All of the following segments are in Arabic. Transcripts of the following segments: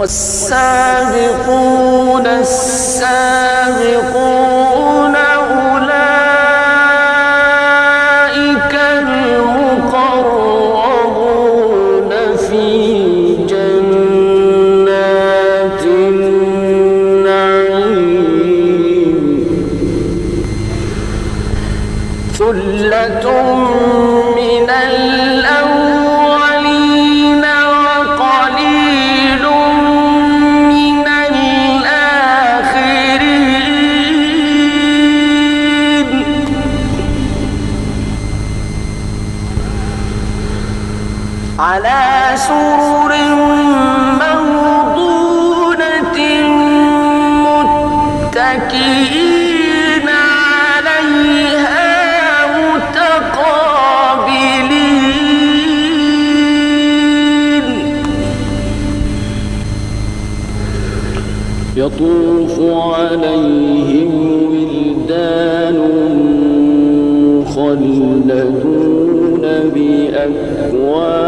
والسابقون السابقون أولئك المقربون في جنات النعيم. ثلة على سرر موضونة متكئين عليها متقابلين. يطوف عليهم ولدان مخلدون بأكواب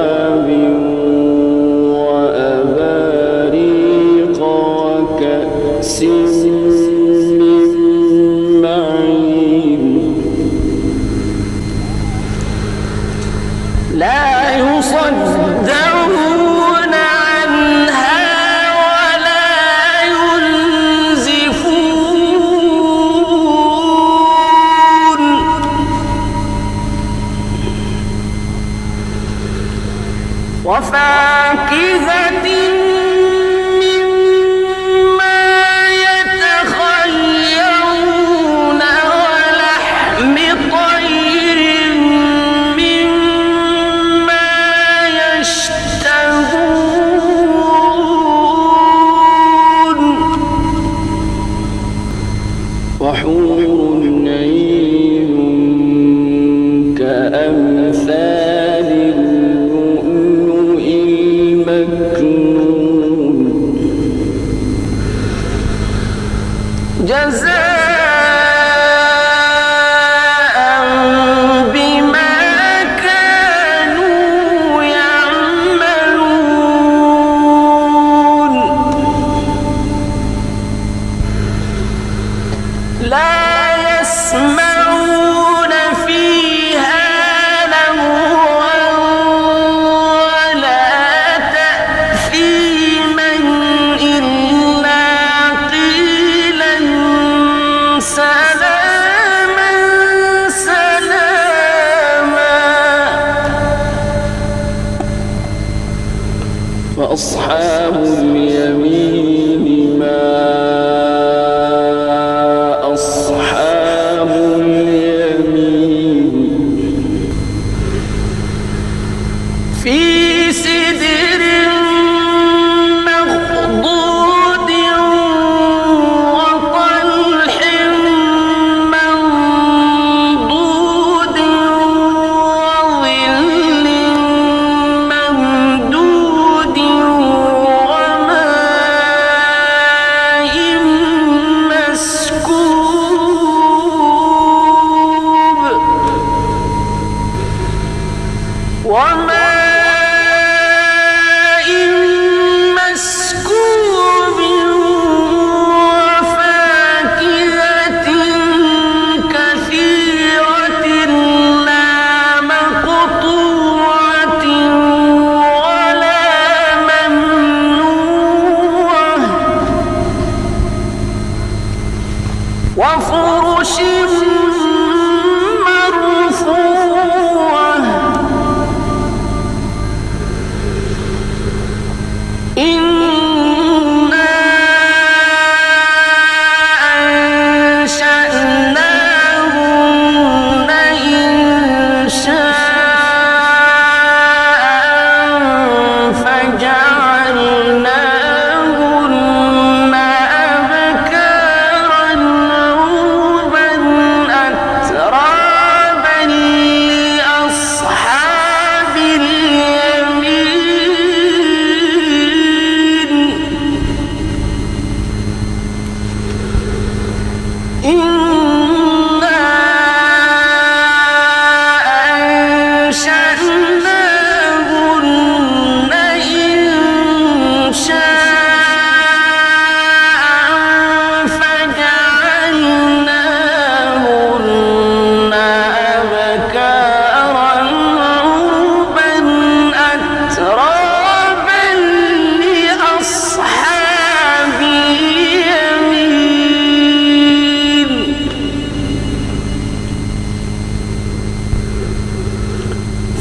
لا يصدعون عنها ولا ينزفون. وفاكهة كأمثال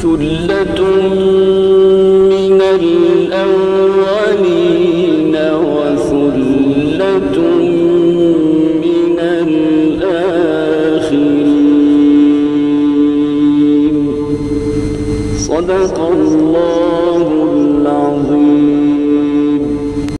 ثلة من الأولين وثلة من الآخرين. صدق